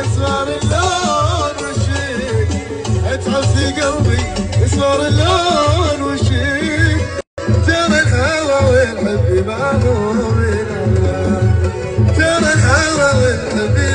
اسمر اللون وشيك. اتعب في قلبي اسمر اللون وشيك. ترى الهوى والحب ما هو من ترى الهوى والحب